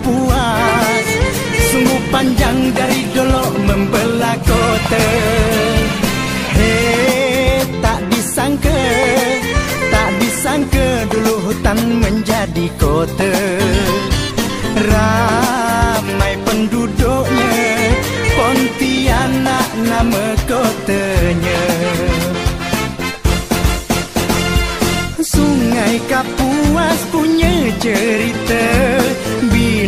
Kapuas Sungguh panjang dari dolok membelah kota. Hei, tak disangka Tak disangka dulu hutan menjadi kota. Ramai penduduknya Pontianak nama kotanya. Sungai Kapuas punya cerita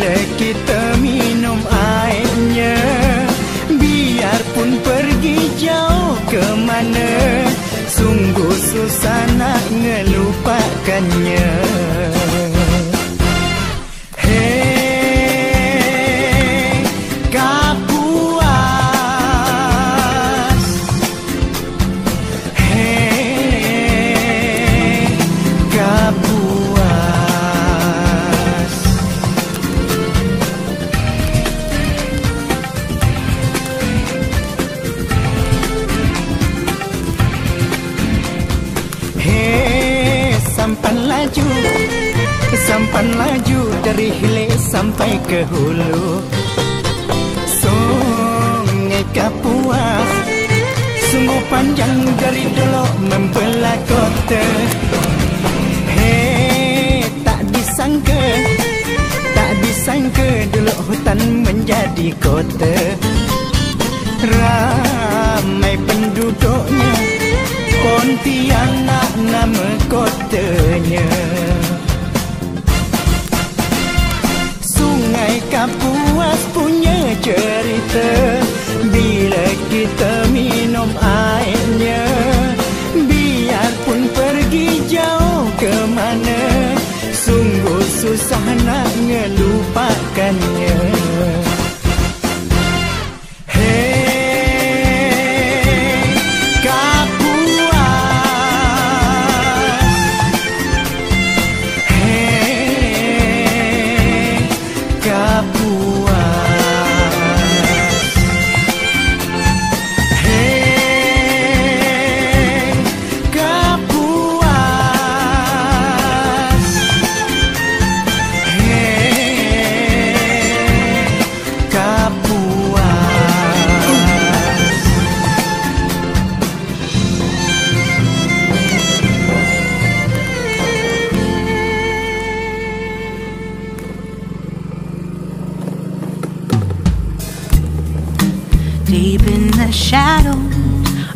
Bila kita minum airnya Biarpun pergi jauh ke mana Sungguh susah nak ngelupakannya sampai ke hulu. Sungai Kapuas Sungguh panjang dari dolok membelah kota. Hei, tak disangka Tak disangka dulu hutan menjadi kota. Ramai penduduknya Pontianak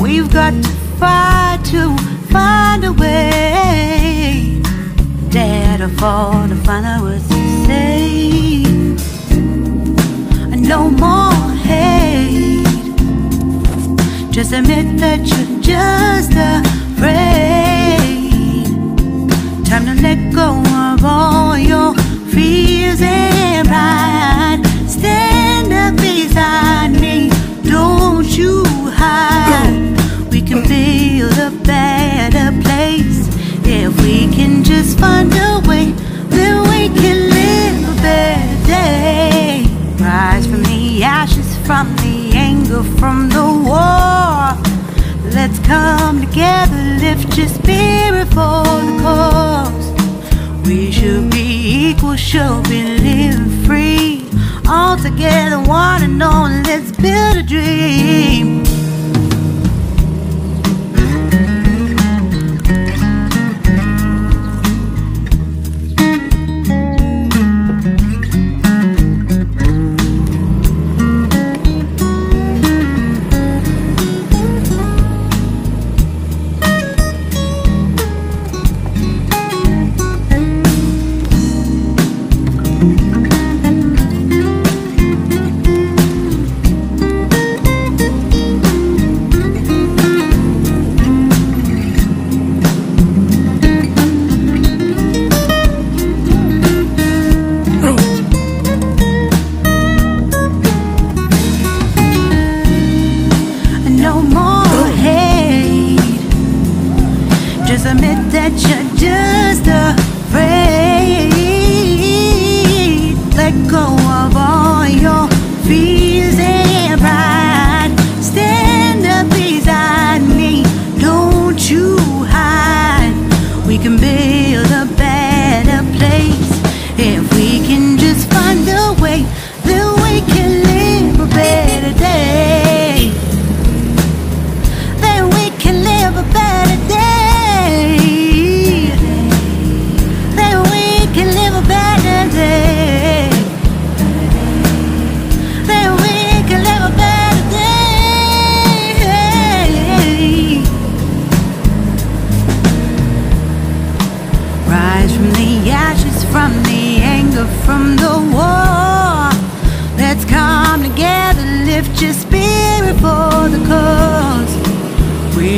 We've got to fight to find a way. Dare to fall to find out what to say. No more hate. Just admit that you're just afraid. Time to let go just find a way. Then we can live a better day. Rise from the ashes, from the anger, from the war. Let's come together, lift your spirit for the cause. We should be equal, should be living free. All together, one and all, let's build a dream. submit that you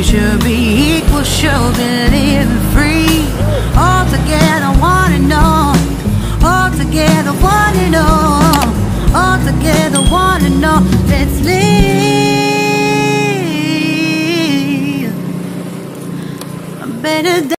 should be equal, should be living free. All together, one and all. All together, one and all. All together, one and all. Let's live. Better.